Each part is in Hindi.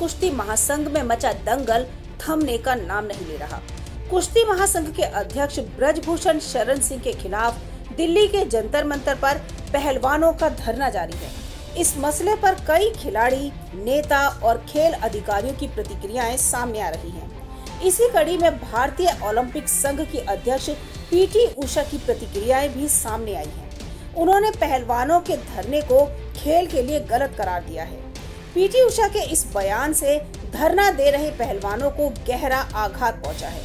कुश्ती महासंघ में मचा दंगल थमने का नाम नहीं ले रहा कुश्ती महासंघ के अध्यक्ष ब्रजभूषण शरण सिंह के खिलाफ दिल्ली के जंतर मंतर पर पहलवानों का धरना जारी है इस मसले पर कई खिलाड़ी, नेता और खेल अधिकारियों की प्रतिक्रियाएँ सामने आ रही हैं। इसी कड़ी में भारतीय ओलंपिक संघ की अध्यक्ष पीटी उषा की प्रतिक्रियाएँ भी सामने आई हैं। उन्होंने पहलवानों के धरने को खेल के लिए गलत करार दिया है पीटी उषा के इस बयान से धरना दे रहे पहलवानों को गहरा आघात पहुँचा है।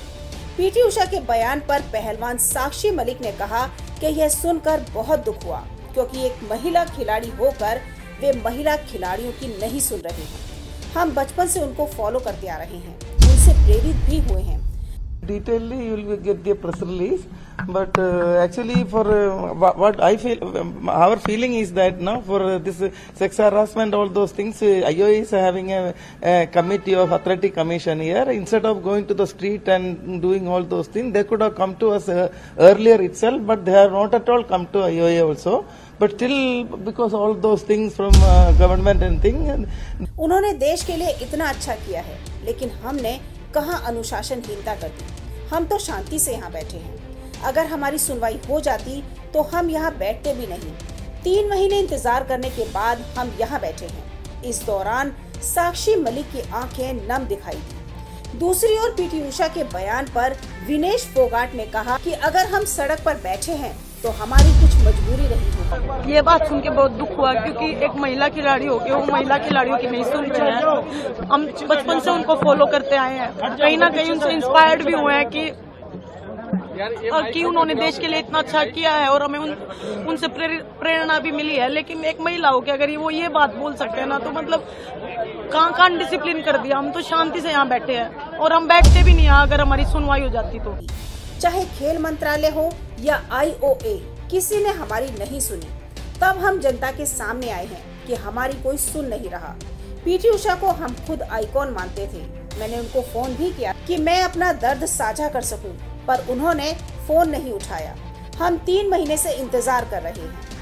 पीटी उषा के बयान पर पहलवान साक्षी मलिक ने कहा कि यह सुनकर बहुत दुख हुआ, क्योंकि एक महिला खिलाड़ी होकर वे महिला खिलाड़ियों की नहीं सुन रहे हैं। हम बचपन से उनको फॉलो करते आ रहे हैं। उनसे प्रेरित भी हुए हैं। Detailedly you will get the press release but uh, actually for uh, what i feel um, our feeling is that now for uh, this uh, sex harassment all those things uh, IOA is having a, a committee of athletic commission here instead of going to the street and doing all those things they could have come to us uh, earlier itself but they have not at all come to IOA also but still because all those things from uh, government and thing उन्होंने देश के लिए इतना अच्छा किया है लेकिन हमने कहाँ अनुशासनहीनता कर दी हम तो शांति से यहाँ बैठे हैं। अगर हमारी सुनवाई हो जाती तो हम यहाँ बैठते भी नहीं। तीन महीने इंतज़ार करने के बाद हम यहाँ बैठे हैं। इस दौरान साक्षी मलिक की आँखें नम दिखाई दी। दूसरी ओर पीटी उषा के बयान पर विनेश फोगाट ने कहा कि अगर हम सड़क पर बैठे हैं तो हमारी कुछ मजबूरी रही होगी। ये बात सुन के बहुत दुख हुआ क्योंकि एक महिला खिलाड़ी हो के वो महिला खिलाड़ियों की नहीं सुन रहे हैं। हम बचपन से उनको फॉलो करते आए हैं। कहीं ना कहीं उनसे इंस्पायर्ड भी हुए हैं कि और कि उन्होंने देश के लिए इतना अच्छा किया है और हमें उन, उनसे प्रेरणा भी मिली है। लेकिन एक महिला हो के अगर ये वो ये बात बोल सकते हैं ना तो मतलब कहाँ कहाँ डिसिप्लिन कर दिया? हम तो शांति से यहाँ बैठे हैं और हम बैठते भी नहीं अगर हमारी सुनवाई हो जाती तो। चाहे खेल मंत्रालय हो या आईओए किसी ने हमारी नहीं सुनी। तब हम जनता के सामने आए हैं कि हमारी कोई सुन नहीं रहा। पीटी उषा को हम खुद आइकॉन मानते थे। मैंने उनको फ़ोन भी किया कि मैं अपना दर्द साझा कर सकूँ, पर उन्होंने फ़ोन नहीं उठाया। हम तीन महीने से इंतज़ार कर रहे हैं।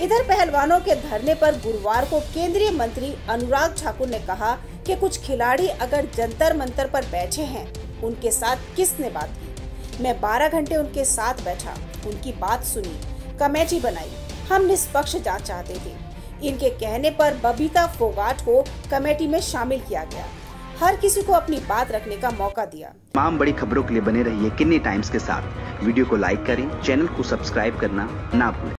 इधर पहलवानों के धरने पर गुरुवार को केंद्रीय मंत्री अनुराग ठाकुर ने कहा कि कुछ खिलाड़ी अगर जंतर मंतर पर बैठे हैं उनके साथ किसने बात की? मैं 12 घंटे उनके साथ बैठा उनकी बात सुनी कमेटी बनाई। हम निष्पक्ष जाँच चाहते थे। इनके कहने पर बबीता फोगाट को कमेटी में शामिल किया गया। हर किसी को अपनी बात रखने का मौका दिया। तमाम बड़ी खबरों के लिए बने रहिए किन्नी टाइम्स के साथ। वीडियो को लाइक करें, चैनल को सब्सक्राइब करना ना भूलें।